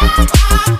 wow, wow.